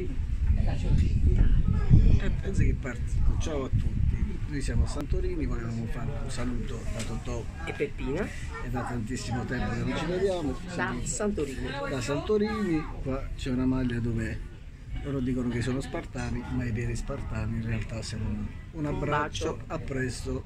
Eh, e penso che partito. Ciao a tutti. Noi siamo a Santorini, volevamo fare un saluto da Totò E Peppina è da tantissimo tempo che non ci vediamo. da Santorini. da Santorini, qua c'è una maglia dove loro dicono che sono spartani, ma i veri spartani in realtà siamo noi. Un abbraccio, a presto